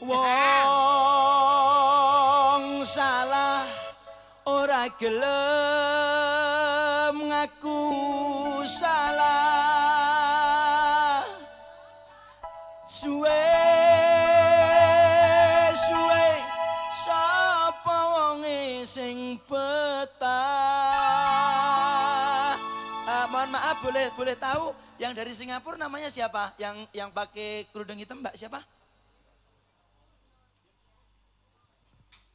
Wong salah ora gelem ngaku salah. Suwe suwe sapa wonge sing betah. Eh, mohon maaf boleh boleh tahu yang dari Singapura namanya siapa? Yang yang pakai kerudung hitam Mbak siapa?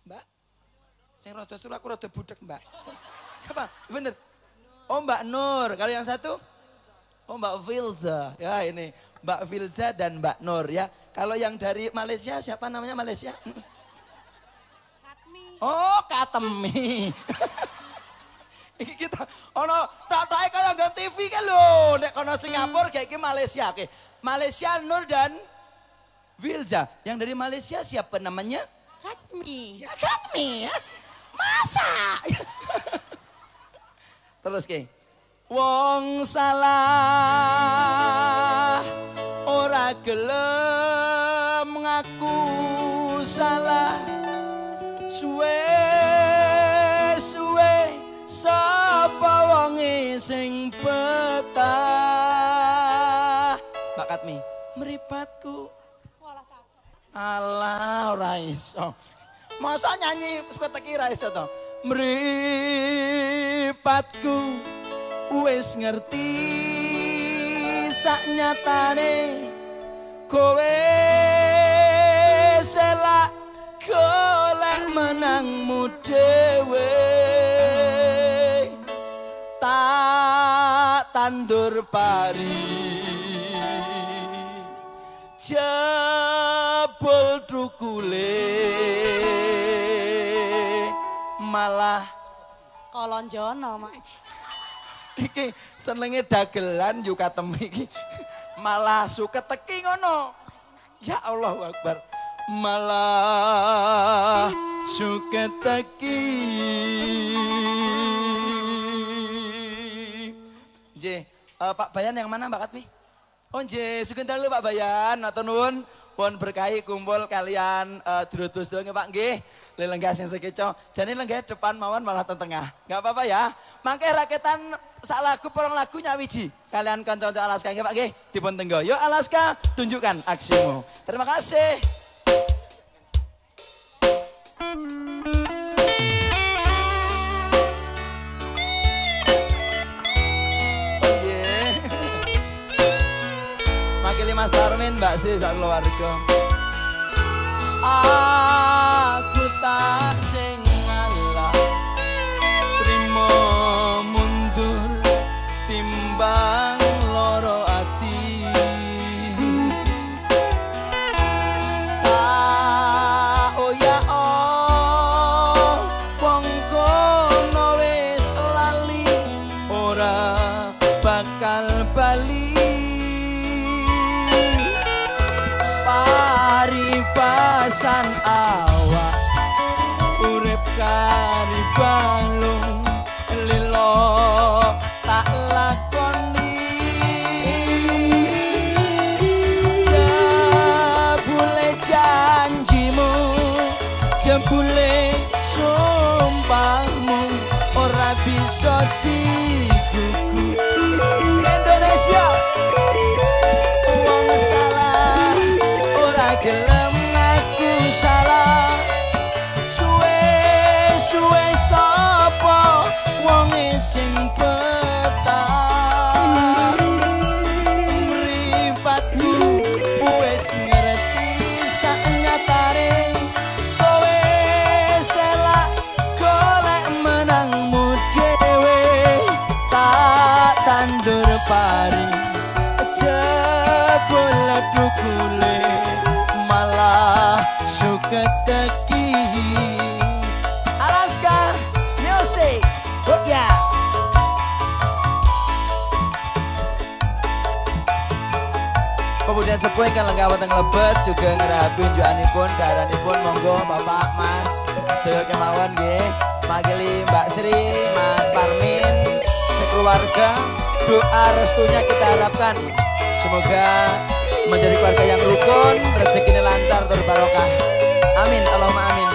Mbak? Sing rada suruh aku rada budek, Mbak. Siapa? Bener. Oh, Mbak Nur. Kalau yang satu? Oh, Mbak Filza. Ya, ini Mbak Filza dan Mbak Nur ya. Kalau yang dari Malaysia siapa namanya Malaysia? Oh, Katemi. Iki kita ono tak-take kaya nggon TV kan lho. Nek kono Singapura kayak iki Malaysia. Oke. Malaysia Nur dan Vilza. Yang dari Malaysia siapa namanya? Katmi. Ya Katmi ya. Masa? Terus ke. Wong salah ora gelem ngaku salah suwe suwe sapa wonge sing betah Mbak Katmi meripatku Alah ora iso. Masa nyanyi sepeteki ra iso to? Mripatku wis ngerti sak nyatane kowe selak golek menangmu dhewe tak tandur pari jebol trukule malah Kolonjono, Mak. iki senenge dagelan yo katem iki. Malah suka teki ngono. Ya Allah Akbar. Malah suka teki. J eh, Pak Bayan yang mana Mbak Katmi? Oh J, sugeng dalu Pak Bayan, atau nuwun pun berkahi kumpul kalian uh, terus doang Pak nggih. Lelenggah sing sekeco. Jane lenggah depan mawon malah teng tengah. Enggak apa-apa ya. Mangke raketan sak lagu porong lagu nyawiji. Kalian kanca-kanca Alaska nggih Pak nggih. Dipun tenggo. Yuk Alaska, tunjukkan aksimu. Terima kasih. Parmin, Mbak Sri, keluarga. Aku jebule sumpahmu ora bisa digugu Sepuh yang lengkap wonten lebet juga ngerapi unjukanipun pun monggo Bapak Mas Dewa kemauan nggih. Makili Mbak Sri Mas Parmin sekeluarga. Doa restunya kita harapkan. Semoga menjadi keluarga yang rukun rezekinya lancar terbarokah musik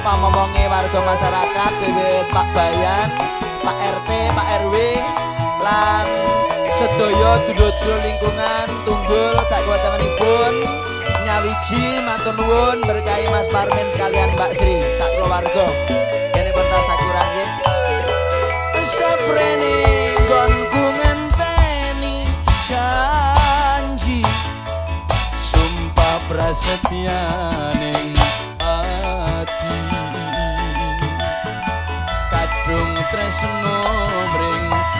pamomonge warga masyarakat wiwit Pak Bayan, Pak RT, Pak RW lan sedaya dulur-dulur lingkungan tunggul sakuat temanipun nyawiji matur nuwun berkahi Mas Parmin sekalian Mbak Sri sak keluarga. Kene pentas sakura nggih. Saprene nggonku ngenteni janji sumpah ati kadung tresno mring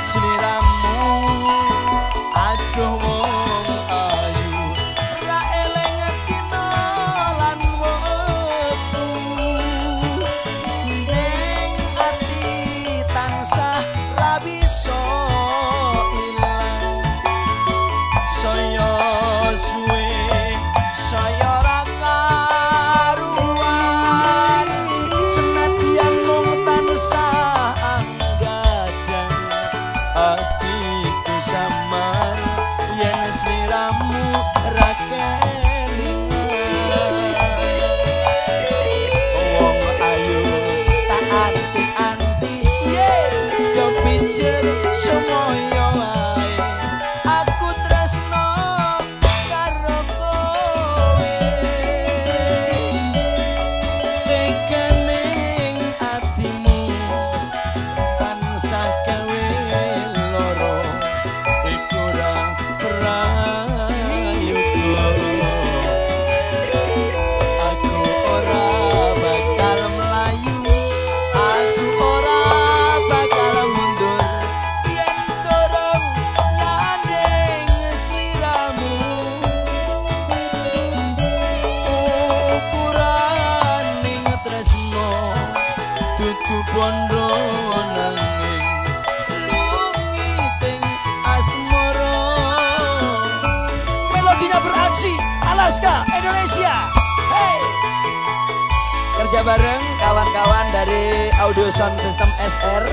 Audio Sound System SR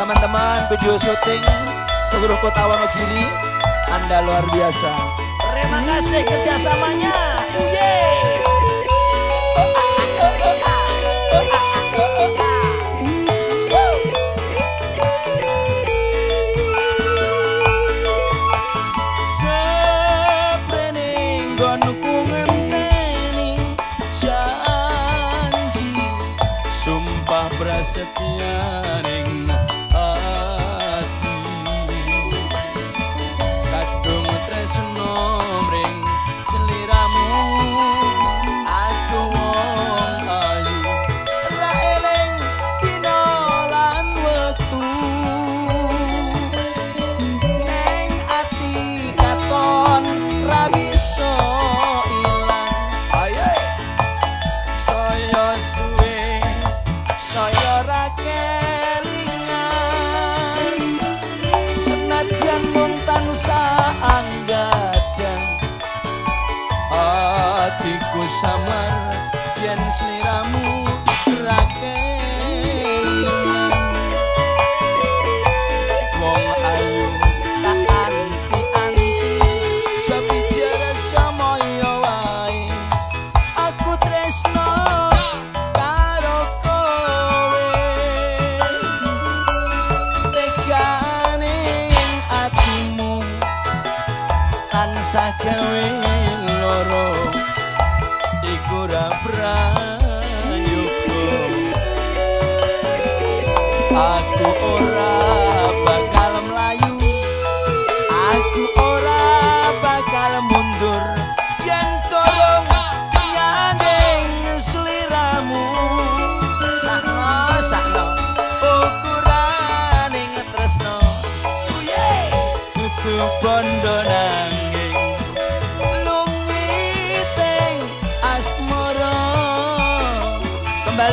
Teman-teman video syuting seluruh kota Wonogiri Anda luar biasa. Terima kasih kerjasamanya. Yeay atiku samar yen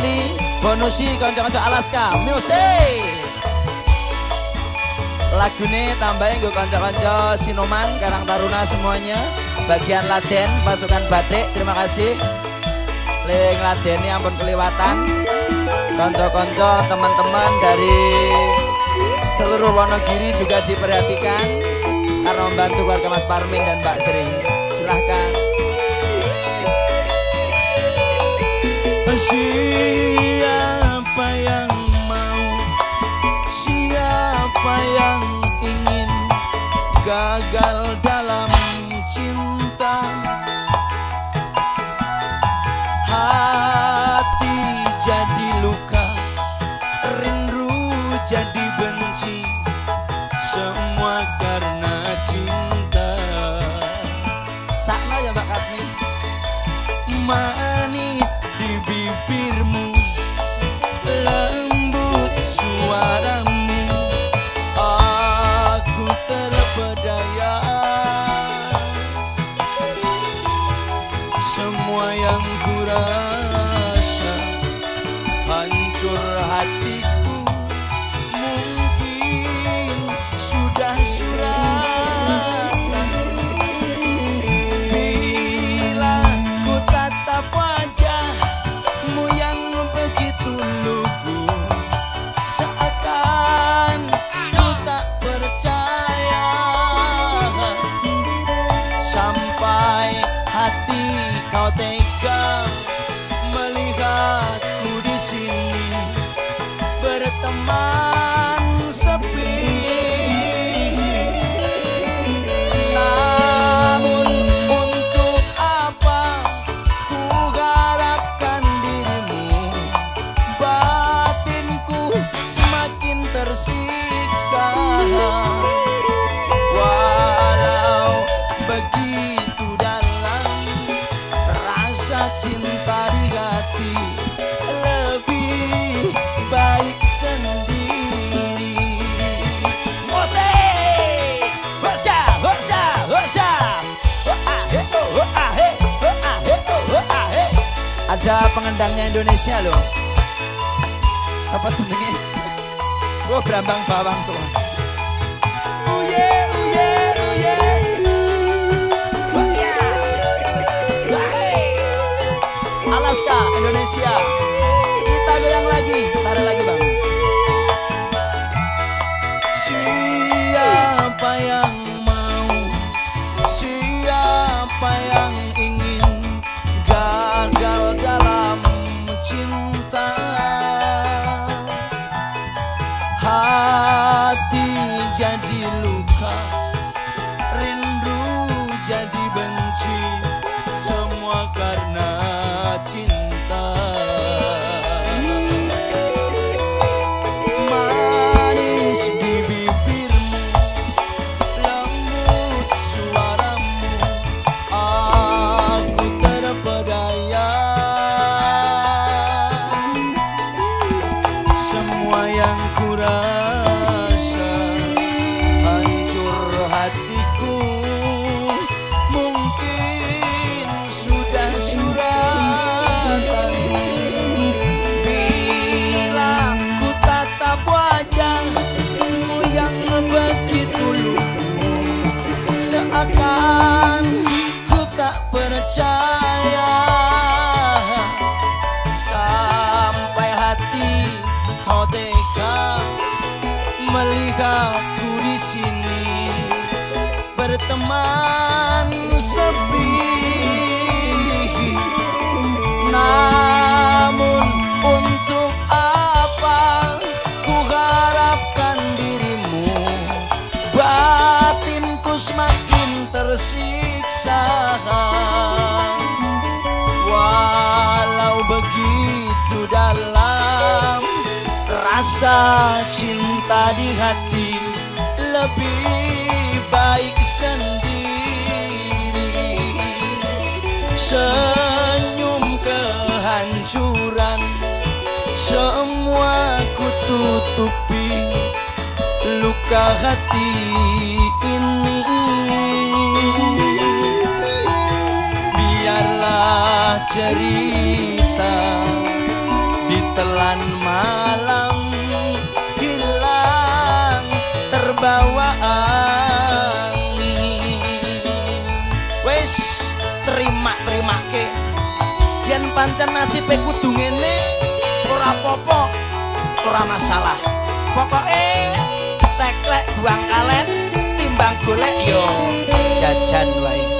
Kembali bonusi konco-konco Alaska Music. Lagune tambahin gue konco-konco Sinoman Karang Taruna semuanya. Bagian Laden pasukan Batik terima kasih. Ling Laden ini ampun kelewatan. Konco-konco teman-teman dari seluruh Wonogiri juga diperhatikan. Karena membantu keluarga Mas Parmin dan Mbak Sri. Silahkan. Siapa yang mau, siapa yang ingin gagal dalam cinta di hati Lebih baik oh, oh. Ada pengendangnya Indonesia loh. Apa jenenge? Wah berambang bawang semua Alaska, Indonesia. Kita goyang lagi, taruh lagi tersiksa Walau begitu dalam rasa cinta di hati Lebih baik sendiri. Senyum kehancuran Semua ku tutupi Luka hati ini cerita Ditelan malam Hilang terbawa angin Wes terima terima ke Yen pancen nasibe kudu ngene ora apa-apa ora masalah. Pokoke buang kalet timbang golek yo jajan wae